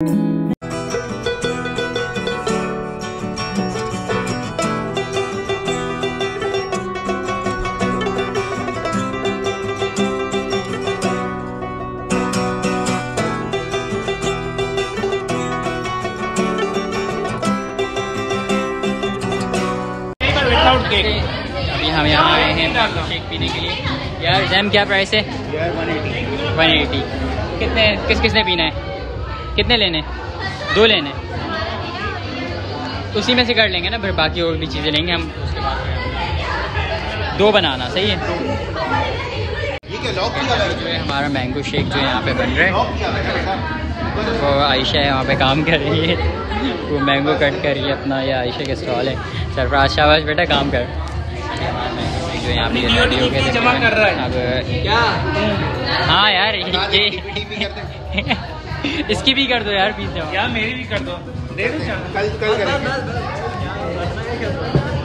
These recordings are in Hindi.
केक अभी हम यहाँ आए हैं शेक पीने के लिए। यार जैम क्या प्राइस है? वन एटी कितने किस किसने पीना है? कितने लेने? दो लेने। उसी में से कर लेंगे ना फिर बाकी और भी चीज़ें लेंगे हम। उसके बाद दो बनाना सही है? ये क्या लॉक किया हुआ है? जो है हमारा मैंगो शेक जो है यहाँ पे बन रहा लॉक किया हुआ है वो आयशा है वहाँ पे काम कर रही है। वो मैंगो कट कर रही है अपना ये आयशा का स्टॉल है। सरफराज शाबाश बेटा काम कर। जो यहाँ पे रेडी हो गए जमा कर रहा है। अब हाँ यार ये। इसकी भी कर दो यार पीस दो यार मेरी भी कर दो। दे दो कल कल करेंगे।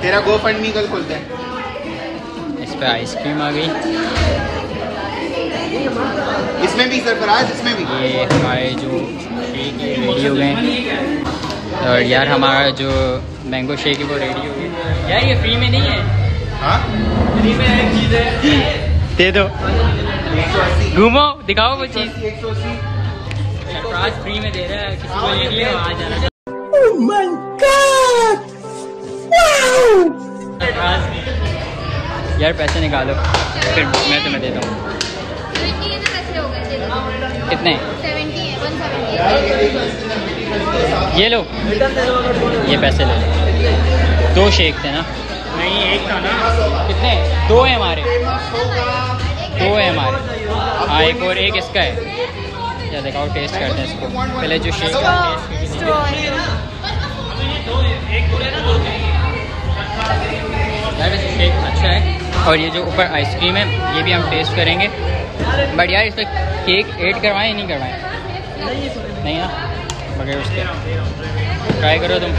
तेरा गो फंड मी कल खोलते हैं। इस पर आइसक्रीम आ गई। इसमें भी सरफराज इसमें भी। ये हमारे जो शेक है रेडी हो गए। और यार हमारा जो मैंगो शेक है वो रेडी हो गया। यार ये फ्री में नहीं है। हाँ? फ्री में एक चीज़ है। दे दो। एक सौ अस्सी घूमो दिखाओ वो चीज़ एक सौ अस्सी सरफराज फ्री में दे रहा है किसी को ले लिया आ जाना सरफराज यार पैसे निकालो। फिर मैं तुम्हें देता हूँ। कितने? ये लो। ये पैसे ले। लो दो शेक थे ना? नहीं एक था ना। कितने? दो है हमारे। दो है हमारे। हाँ एक और एक इसका है। या दिखाओ टेस्ट करते हैं इसको। पहले जो शेक है टेस्ट शेक अच्छा है। और ये जो ऊपर आइसक्रीम है ये भी हम टेस्ट करेंगे। बट यार इस पर केक ऐड करवाएँ या नहीं करवाएँ? नहीं ना? बगैर उसके। ट्राई करो तुम।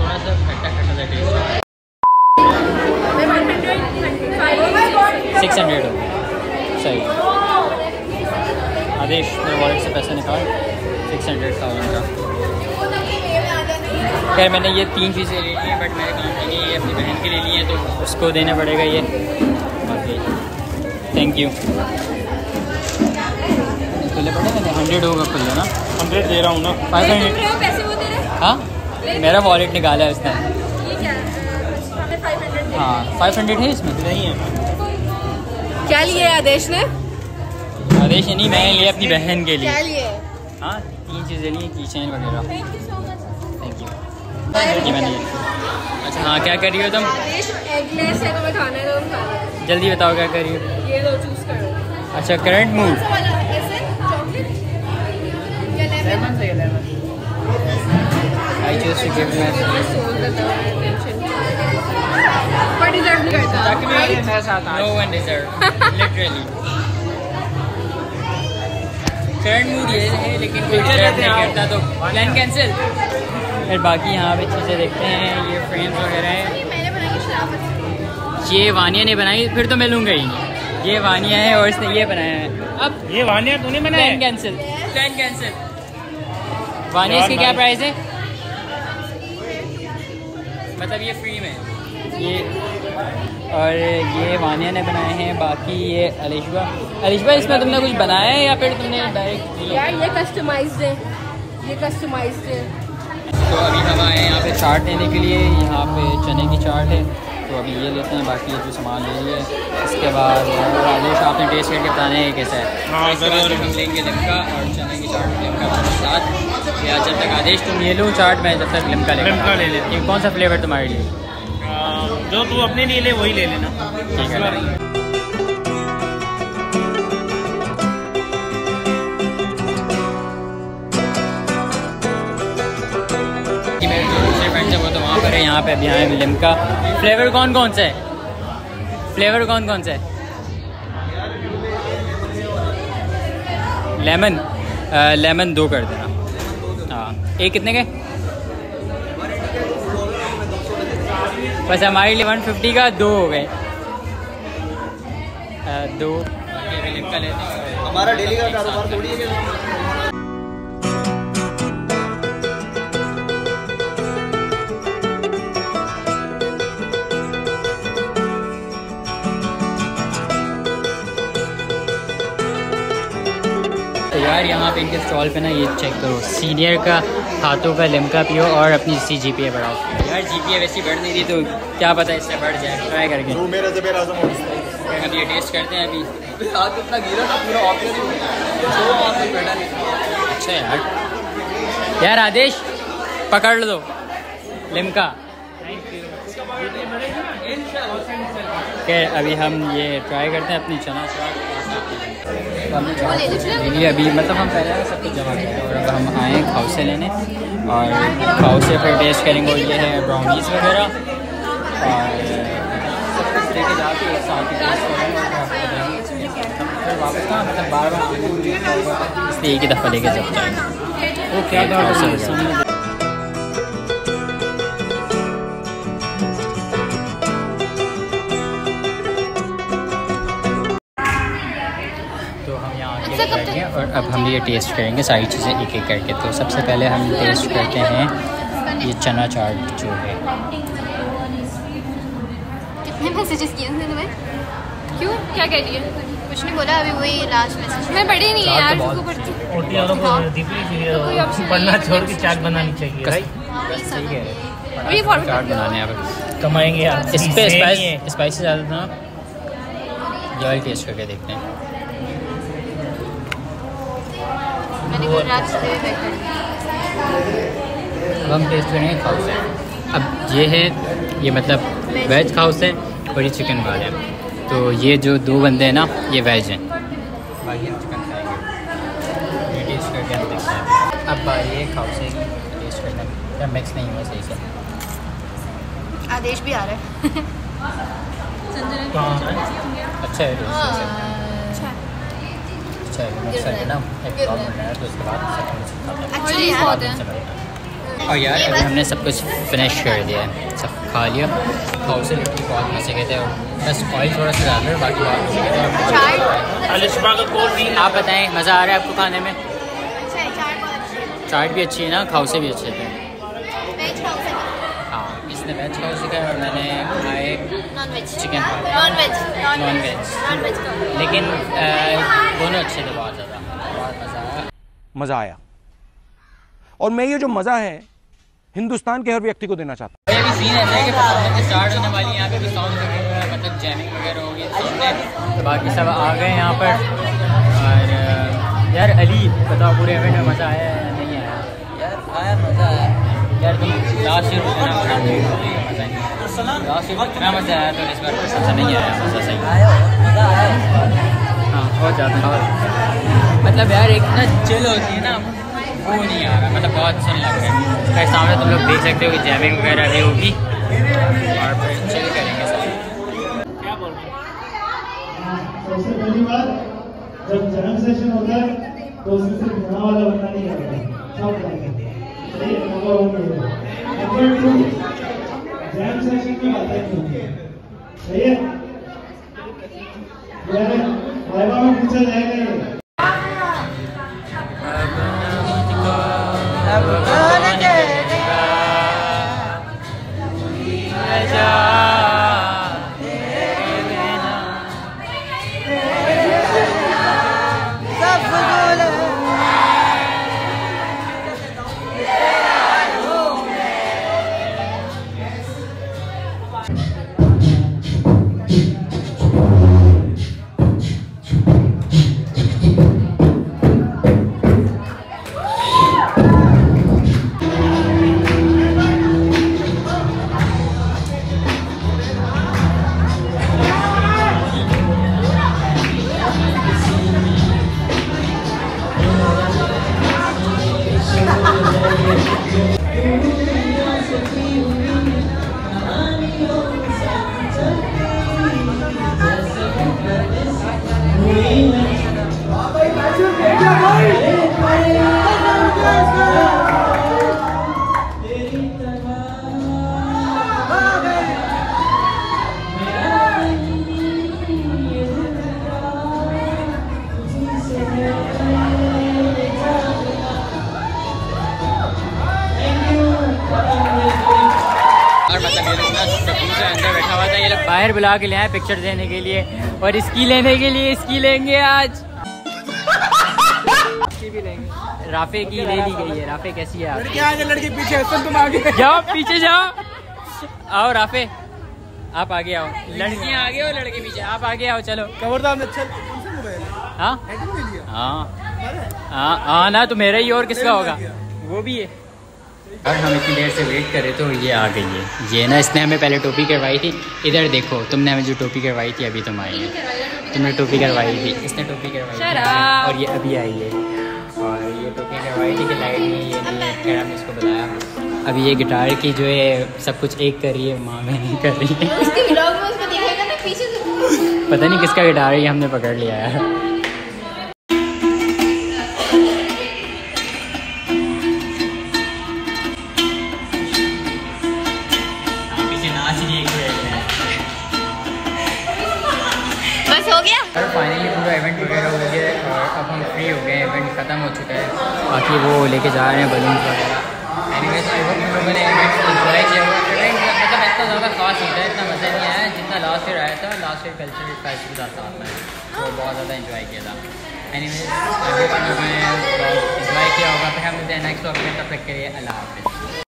थोड़ा सा खट्टा खट्टा सा टेस्ट सिक्स हंड्रेड हो सही। आदेश मेरे वॉलेट से पैसे निकाल सिक्स हंड्रेड था उनका खैर मैंने ये तीन चीज़ें ले ली हैं बट मैंने कहा कि ये अपनी बहन के लिए ली हैं तो उसको देना पड़ेगा ये। बाकी थैंक यू खुले पड़ेगा हंड्रेड होगा खुले ना? हंड्रेड दे रहा हूँ ना। फाइव हंड्रेड पैसे वो दे रहे हाँ मेरा वॉलेट निकाला है उसने। ये क्या है फाइव हंड्रेड हाँ है। इसमें। नहीं है। क्या लिए आदेश ने? आदेश नहीं मैंने लिया अपनी बहन के लिए। लिए? हाँ तीन चीज़ें लिए की चेन वगैरह थैंक यू थैंक यू मैंने अच्छा हाँ क्या कर रही हो तुम? आदेश एगलेस है तुम्हें खाना है तो तुम खाना है जल्दी बताओ क्या कर रही हो? ये लो चूज़ करो। अच्छा current mood chocolate I choose to give my soul करता। हूँ टेंशन करंट मूड ये है लेकिन कोई नहीं करता तो प्लान कैंसिल फिर बाकी यहाँ पे चीज़ें देखते हैं ये फ्रेम्स वगैरह हैं। ये वानिया ने बनाई फिर तो मैं लूँगा ही नहीं। ये वानिया है और इसने ये बनाया है। अब ये वानिया तूने बनाया प्लान बनाया कैंसिल प्लान कैंसिल वानिया इसकी क्या प्राइस है? मतलब ये फ्री में ये और ये वानिया ने बनाए हैं बाकी ये अलिशबा। अलिशबा इसमें तुमने कुछ बनाया है या फिर तुमने डायरेक्ट यार ये कस्टमाइज्ड है। ये कस्टमाइज्ड है। तो अभी हम आए हैं यहाँ पे चाट लेने के लिए। यहाँ पे चने की चाट है। तो अभी ये लेते हैं बाकी ये जो सामान ले लिए इसके बाद राजेश आपने टेस्ट करके बताना है कैसा है। हाँ, इसके बाद ज़रूर। हम लेंगे लिमका और चने की चाट लिमका साथ। या जब तक आदेश तुम ये लो चाट मैं जब तक लिमका ले लिम्का ले ले। ये कौन सा फ्लेवर तुम्हारे लिए? जो तू अपने लिए ले वही ले लेना। ठीक है। तो वहाँ पर है यहाँ पे अभी आए लिमका। फ्लेवर कौन कौन सा? है फ्लेवर कौन कौन सा? है लेमन लेमन दो कर देना। हाँ। एक कितने के? बस हमारे लिए 150 का दो हो गए। दो। हमारा डेली का कारोबार थोड़ी है तो यार यहाँ पे इनके स्टॉल पे ना ये चेक करो सीनियर का हाथों का लिमका पियो और अपनी सी जी पी ए बढ़ाओ। यार जी पी ए वैसी बढ़ नहीं रही तो क्या पता इससे बढ़ जाए। ट्राई करके। आज़म ये टेस्ट करते हैं अभी। हाथ इतना गिरा ना पूरा ऑफ़िस बैठा नहीं। अच्छा यार। यार आदेश पकड़ लो। लिमका खैर अभी हम ये ट्राई करते हैं अपनी चना चाट ली अभी मतलब हम पहले सब कुछ जमा करें और अब हम आए खाउ से लेने। और खाउ से फिर टेस्ट करेंगे ये है ब्राउनीज़ वगैरह। और सब लेके जाके एक साथ ही फिर वापस ना मतलब बार बार इसलिए एक ही दफ़ा लेके जब जाएँगे वो और अब हम ये टेस्ट करेंगे सारी चीज़ें एक एक करके। तो सबसे पहले हम टेस्ट करते हैं ये चना चाट जो है। कितने मैसेजेस किए थे तुम्हें? क्यों? क्या कह रही है? कुछ नहीं बोला अभी वही लास्ट मैसेज मैं पढ़ी नहीं है यार तो उसको पढ़ती को हाँ। दीपी पढ़ना छोड़ के चाट बनानी चाहिए हाँ। चाट बनाने हैं अब। कमाएँगे आप इस पे स्पाइस स्पाइसी ज़्यादा था ये वाली टेस्ट करके देखते हैं। मैंने रात से अब हम टेस्ट करेंगे खाउस। है अब ये है ये मतलब वेज खाउस है और ये चिकन वाले हैं। तो ये जो दो बंदे हैं ना ये वेज हैं। बाकी हम चिकन खाएँगे। ये टेस्ट करके हम देखते हैं। अब ये खाउस है टेस्ट करना क्या मिक्स नहीं हुआ सही से। आदेश भी आ रहा है। अच्छा है। अच्छा है ना एक रहा है। तो उसके बाद सब कुछ खाता है एक्चुअली यार बाद में चला जाता है। और यार अभी हमने सब कुछ फिनिश कर दिया है। सब खा लिया। हाउस से लिट्टी बहुत मज़े के थे। बस ऑयल थोड़ा सा डाल रहे बाकी हो। आप बताएँ मज़ा आ रहा है आपको खाने में? अच्छा चाट बहुत अच्छी है। भी अच्छी है ना? खाउसे भी अच्छे थे। है हाँ इसने वेज खाउस खाया और मैंने खाए non veg Chicken. Non veg non veg non veg लेकिन दोनों अच्छे थे बहुत ज़्यादा। बहुत मज़ा आया। मज़ा आया। और मैं ये जो मज़ा है हिंदुस्तान के हर व्यक्ति को देना चाहता हूँ। ये भी सीन ऐसा है कि परफॉर्मेंस स्टार्ट होने वाली है यहाँ पे भी साउंड मतलब जैमिंग वगैरह होगी तो बाकी सब आ गए यहाँ पर। और यार अली बताओ पूरे इवेंट में मज़ा आया या नहीं आया? यार आया मज़ा आया। मतलब यार एक ना चिल होती है ना, वो नहीं आ रहा मतलब बहुत सुन लग रहा है। खैर सामने तुम लोग देख सकते हो कि जैमिंग वगैरह भी होगी। और फिर चिल करेंगे सब क्या बोल रहे जब जन्म सेशन होता है तो उसमें सिर्फ़ वाला बंदा नहीं करता सब सही है वाइवा में पूछा जाएगा बाहर के ले आए पिक्चर देने के लिए। और इसकी लेने के लिए इसकी लेंगे आज। इसकी भी लेंगे। राफे की ले ली गई है राफे कैसी है आप लड़के आगे लड़के पीछे तुम आगे। जाओ पीछे जाओ। आओ राफे। आप आगे आओ। लड़कियाँ आगे और लड़के पीछे। आप आगे आओ चलो। खबरदार अच्छा कौन सा मोबाइल है? हाँ। हाँ हाँ हाँ ना तो मेरा ही और किसका होगा? वो भी है। और हम इतनी देर से वेट कर रहे तो ये आ गई है। ये ना इसने हमें पहले टोपी करवाई थी। इधर देखो तुमने हमें जो टोपी करवाई थी अभी तुम आई है। तुमने टोपी करवाई थी। इसने टोपी करवाई थी। और ये अभी आई है। और ये टोपी करवाई थी कि लाइट नहीं ये नहीं है। खैर हमने इसको बताया अभी ये गिटार की जो है सब कुछ एक कर रही है माँ में नहीं कर रही। है पता नहीं किसका गिटार है ये हमने पकड़ लिया है। बाकी वो लेके जा रहे हैं बलून वगैरह। एनीवेज इन्जॉय किया मतलब इतना ज़्यादा खास है, इतना मज़ा नहीं आया। जितना लास्ट ईयर आया था लास्ट ईयर कल्चरल फेस्टिवल आता था तो बहुत ज़्यादा इन्जॉय किया था। एनीवेज आई इन्जॉय किया होगा। फिर हम मिलते हैं तब तक के लिए अल्लाह हाफिज़।